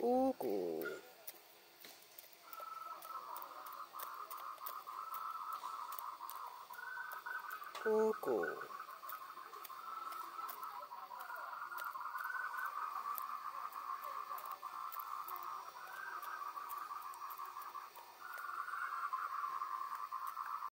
姑姑。姑姑。